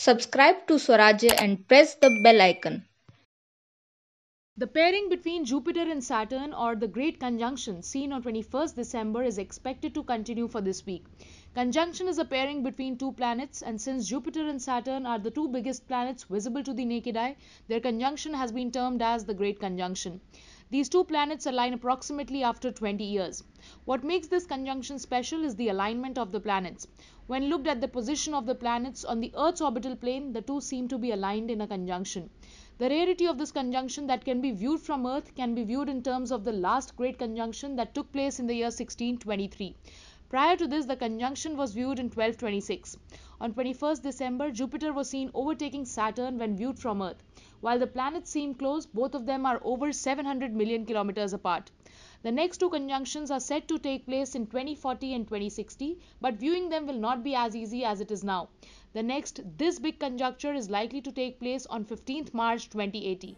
Subscribe to Swarajya and press the bell icon. The pairing between Jupiter and Saturn or the Great Conjunction seen on 21st December is expected to continue for this week. Conjunction is a pairing between two planets and since Jupiter and Saturn are the two biggest planets visible to the naked eye, their conjunction has been termed as the Great Conjunction. These two planets align approximately after 20 years. What makes this conjunction special is the alignment of the planets. When looked at the position of the planets on the Earth's orbital plane, the two seem to be aligned in a conjunction. The rarity of this conjunction that can be viewed from Earth can be viewed in terms of the last great conjunction that took place in the year 1623. Prior to this, the conjunction was viewed in 1226. On 21st December, Jupiter was seen overtaking Saturn when viewed from Earth. While the planets seem close, both of them are over 700 million kilometers apart. The next two conjunctions are set to take place in 2040 and 2060, but viewing them will not be as easy as it is now. The next this big conjuncture is likely to take place on 15th March 2080.